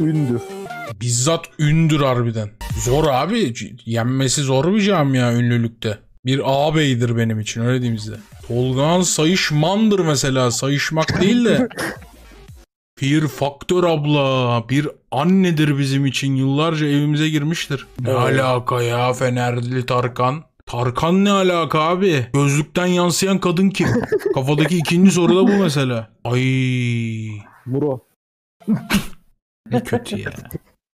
Ündür. Bizzat ündür harbiden. Zor abi. Yenmesi zor bir camia ünlülükte. Bir ağabeydir benim için öyle diyeyim size. Tolgağan sayışmandır mesela. Sayışmak değil de. Fear Factor abla. Bir annedir bizim için. Yıllarca evimize girmiştir. Ne alaka ya Fenerli Tarkan? Tarkan ne alaka abi? Gözlükten yansıyan kadın kim? Kafadaki ikinci soru da bu mesela. Ay Muro. ne kötü ya.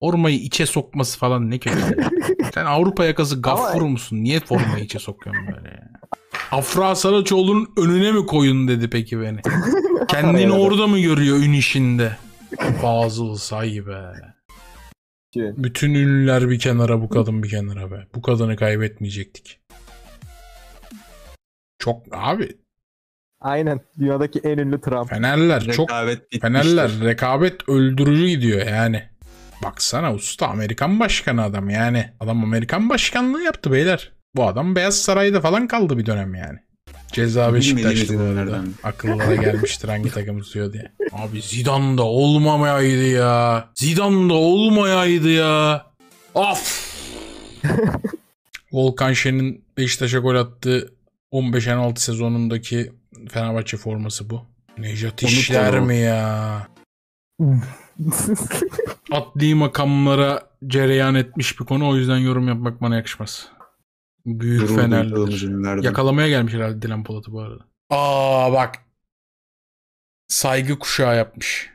Formayı içe sokması falan ne kötü. ya. Sen Avrupa yakası gaffur musun? Niye formayı içe sokuyorsun böyle ya? Afra Saraçoğlu'nun önüne mi koyun dedi peki beni. Kendini orada mı görüyor ün işinde? Fazıl say be. Bütün ünlüler bir kenara bu kadın bir kenara be. Bu kadını kaybetmeyecektik. Çok abi Aynen. Dünyadaki en ünlü Trump. Fenerler çok Rekabet bitmiştir. Fenerler rekabet öldürücü gidiyor yani. Baksana usta Amerikan başkanı adam yani. Adam Amerikan başkanlığı yaptı beyler. Bu adam Beyaz Saray'da falan kaldı bir dönem yani. Ceza Beşiktaş'ta bu arada. Akıllara gelmiştir hangi takım tutuyor diye. Abi Zidane da olmamayaydı ya. Zidane da olmayaydı ya. Of. Volkan Şen'in Beşiktaş'a gol attığı 15-16 sezonundaki Fenerbahçe forması bu. Nejat işler mi ya? Adli makamlara cereyan etmiş bir konu o yüzden yorum yapmak bana yakışmaz. Büyük Gurur Fenerlidir. Yakalamaya gelmiş herhalde Dilan Polat'ı bu arada. Aa bak. Saygı kuşağı yapmış.